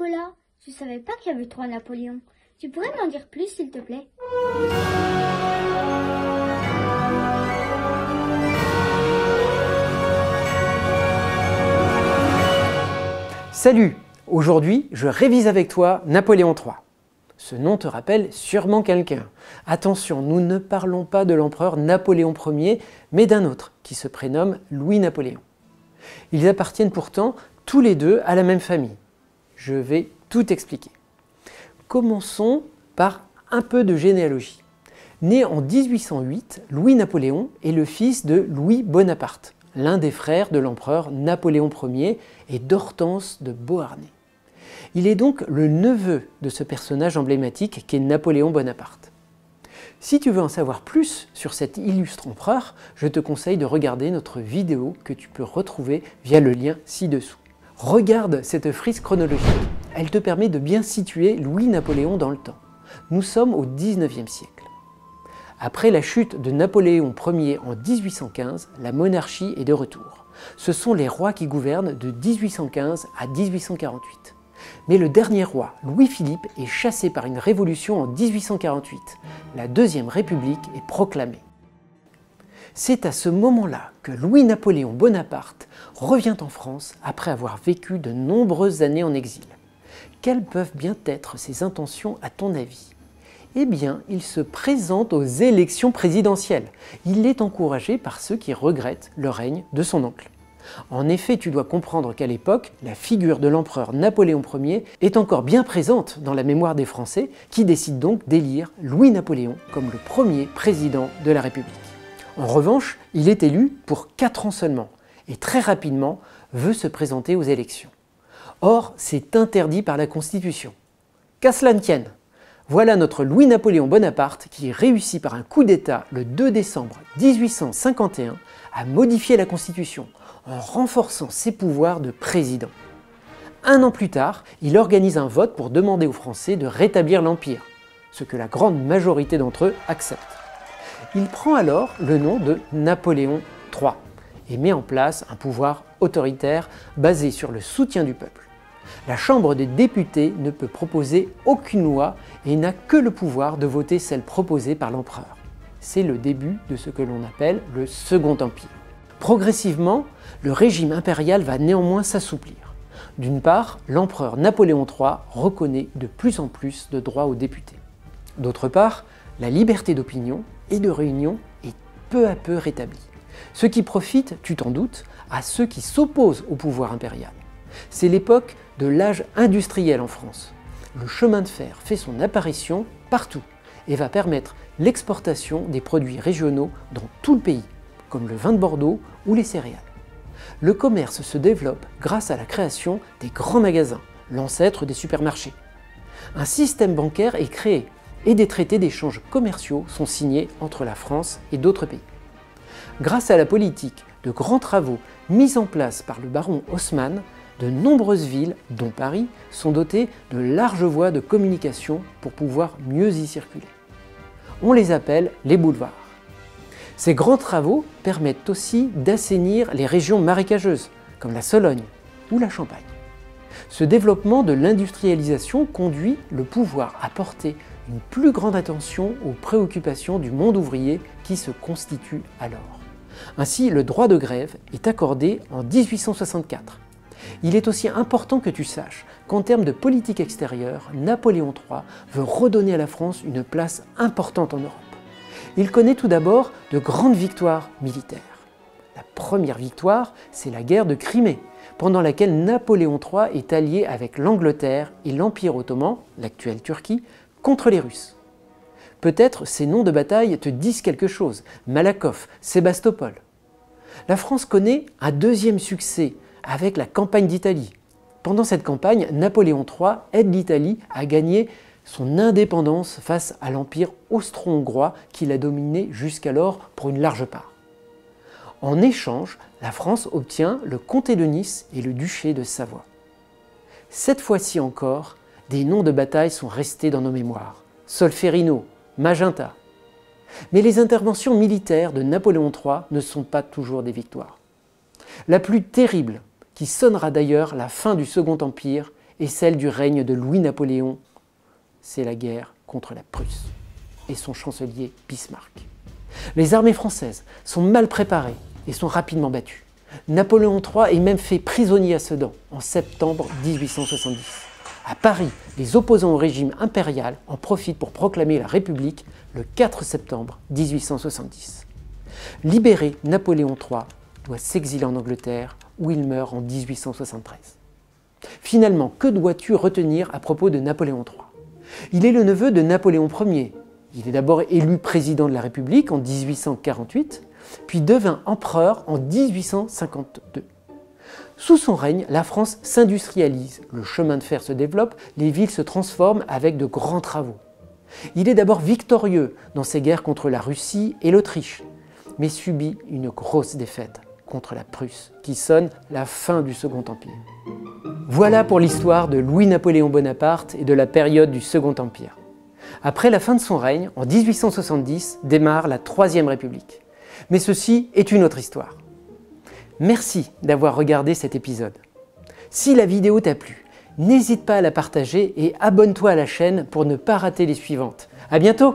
Nicolas, je savais pas qu'il y avait trois Napoléons. Tu pourrais m'en dire plus, s'il te plaît? Salut Aujourd'hui, je révise avec toi Napoléon III. Ce nom te rappelle sûrement quelqu'un. Attention, nous ne parlons pas de l'empereur Napoléon Ier, mais d'un autre, qui se prénomme Louis-Napoléon. Ils appartiennent pourtant tous les deux à la même famille. Je vais tout expliquer. Commençons par un peu de généalogie. Né en 1808, Louis-Napoléon est le fils de Louis Bonaparte, l'un des frères de l'empereur Napoléon Ier et d'Hortense de Beauharnais. Il est donc le neveu de ce personnage emblématique qu'est Napoléon Bonaparte. Si tu veux en savoir plus sur cet illustre empereur, je te conseille de regarder notre vidéo que tu peux retrouver via le lien ci-dessous. Regarde cette frise chronologique. Elle te permet de bien situer Louis-Napoléon dans le temps. Nous sommes au 19e siècle. Après la chute de Napoléon Ier en 1815, la monarchie est de retour. Ce sont les rois qui gouvernent de 1815 à 1848. Mais le dernier roi, Louis-Philippe, est chassé par une révolution en 1848. La Deuxième République est proclamée. C'est à ce moment-là que Louis-Napoléon Bonaparte revient en France après avoir vécu de nombreuses années en exil. Quelles peuvent bien être ses intentions à ton avis? Eh bien, il se présente aux élections présidentielles. Il est encouragé par ceux qui regrettent le règne de son oncle. En effet, tu dois comprendre qu'à l'époque, la figure de l'empereur Napoléon Ier est encore bien présente dans la mémoire des Français, qui décident donc d'élire Louis-Napoléon comme le premier président de la République. En revanche, il est élu pour 4 ans seulement, et très rapidement veut se présenter aux élections. Or, c'est interdit par la Constitution. Qu'à cela ne tienne, voilà notre Louis-Napoléon Bonaparte qui réussit par un coup d'État le 2 décembre 1851 à modifier la Constitution en renforçant ses pouvoirs de président. Un an plus tard, il organise un vote pour demander aux Français de rétablir l'Empire, ce que la grande majorité d'entre eux acceptent. Il prend alors le nom de Napoléon III et met en place un pouvoir autoritaire basé sur le soutien du peuple. La Chambre des députés ne peut proposer aucune loi et n'a que le pouvoir de voter celle proposée par l'empereur. C'est le début de ce que l'on appelle le Second Empire. Progressivement, le régime impérial va néanmoins s'assouplir. D'une part, l'empereur Napoléon III reconnaît de plus en plus de droits aux députés. D'autre part, la liberté d'opinion et de réunion est peu à peu rétablie. Ce qui profite, tu t'en doutes, à ceux qui s'opposent au pouvoir impérial. C'est l'époque de l'âge industriel en France. Le chemin de fer fait son apparition partout et va permettre l'exportation des produits régionaux dans tout le pays, comme le vin de Bordeaux ou les céréales. Le commerce se développe grâce à la création des grands magasins, l'ancêtre des supermarchés. Un système bancaire est créé et des traités d'échanges commerciaux sont signés entre la France et d'autres pays. Grâce à la politique de grands travaux mis en place par le baron Haussmann, de nombreuses villes, dont Paris, sont dotées de larges voies de communication pour pouvoir mieux y circuler. On les appelle les boulevards. Ces grands travaux permettent aussi d'assainir les régions marécageuses, comme la Sologne ou la Champagne. Ce développement de l'industrialisation conduit le pouvoir à porter une plus grande attention aux préoccupations du monde ouvrier qui se constitue alors. Ainsi, le droit de grève est accordé en 1864. Il est aussi important que tu saches qu'en termes de politique extérieure, Napoléon III veut redonner à la France une place importante en Europe il connaît tout d'abord de grandes victoires militaires. La première victoire, c'est la guerre de Crimée, pendant laquelle Napoléon III est allié avec l'Angleterre et l'Empire ottoman, l'actuelle Turquie, contre les Russes. Peut-être ces noms de bataille te disent quelque chose, Malakoff, Sébastopol. La France connaît un deuxième succès avec la campagne d'Italie. Pendant cette campagne, Napoléon III aide l'Italie à gagner son indépendance face à l'empire austro-hongrois qu'il a dominé jusqu'alors pour une large part. En échange, la France obtient le comté de Nice et le duché de Savoie. Cette fois-ci encore, des noms de bataille sont restés dans nos mémoires. Solferino, Magenta. Mais les interventions militaires de Napoléon III ne sont pas toujours des victoires. La plus terrible, qui sonnera d'ailleurs la fin du Second Empire, et celle du règne de Louis-Napoléon, c'est la guerre contre la Prusse et son chancelier Bismarck. Les armées françaises sont mal préparées et sont rapidement battues. Napoléon III est même fait prisonnier à Sedan en septembre 1870. À Paris, les opposants au régime impérial en profitent pour proclamer la République le 4 septembre 1870. Libéré, Napoléon III doit s'exiler en Angleterre où il meurt en 1873. Finalement, que dois-tu retenir à propos de Napoléon III Il est le neveu de Napoléon Ier. Il est d'abord élu président de la République en 1848, puis devint empereur en 1852. Sous son règne, la France s'industrialise, le chemin de fer se développe, les villes se transforment avec de grands travaux. Il est d'abord victorieux dans ses guerres contre la Russie et l'Autriche, mais subit une grosse défaite contre la Prusse, qui sonne la fin du Second Empire. Voilà pour l'histoire de Louis-Napoléon Bonaparte et de la période du Second Empire. Après la fin de son règne, en 1870, démarre la Troisième République. Mais ceci est une autre histoire. Merci d'avoir regardé cet épisode. Si la vidéo t'a plu, n'hésite pas à la partager et abonne-toi à la chaîne pour ne pas rater les suivantes. A bientôt